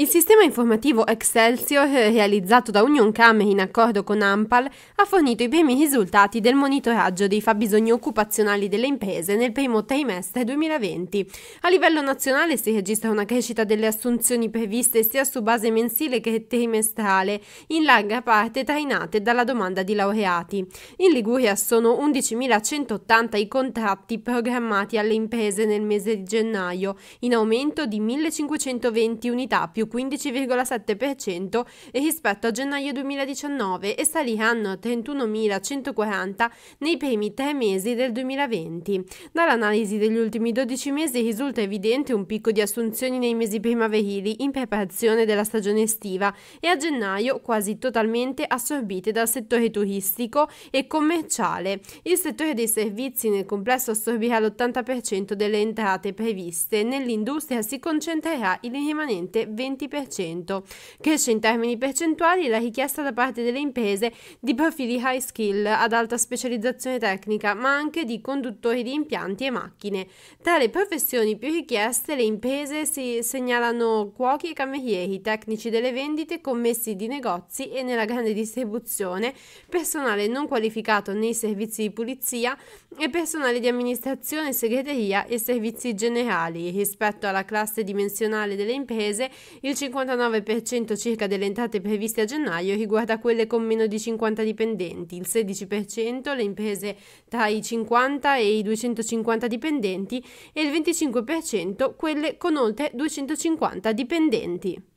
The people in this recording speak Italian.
Il sistema informativo Excelsior, realizzato da Unioncam in accordo con Ampal, ha fornito i primi risultati del monitoraggio dei fabbisogni occupazionali delle imprese nel primo trimestre 2020. A livello nazionale si registra una crescita delle assunzioni previste sia su base mensile che trimestrale, in larga parte trainate dalla domanda di laureati. In Liguria sono 11.180 i contratti programmati alle imprese nel mese di gennaio, in aumento di 1.520 unità più 15,7% rispetto a gennaio 2019 e saliranno a 31.140 nei primi tre mesi del 2020. Dall'analisi degli ultimi 12 mesi risulta evidente un picco di assunzioni nei mesi primaverili in preparazione della stagione estiva e a gennaio quasi totalmente assorbite dal settore turistico e commerciale. Il settore dei servizi nel complesso assorbirà l'80% delle entrate previste, nell'industria si concentrerà il rimanente 20%. 20%. Cresce in termini percentuali la richiesta da parte delle imprese di profili high skill ad alta specializzazione tecnica, ma anche di conduttori di impianti e macchine. Tra le professioni più richieste, le imprese si segnalano cuochi e camerieri, tecnici delle vendite, commessi di negozi e nella grande distribuzione, personale non qualificato nei servizi di pulizia e personale di amministrazione, segreteria e servizi generali. Rispetto alla classe dimensionale delle imprese, il 59% circa delle entrate previste a gennaio riguarda quelle con meno di 50 dipendenti, il 16% le imprese tra i 50 e i 250 dipendenti e il 25% quelle con oltre 250 dipendenti.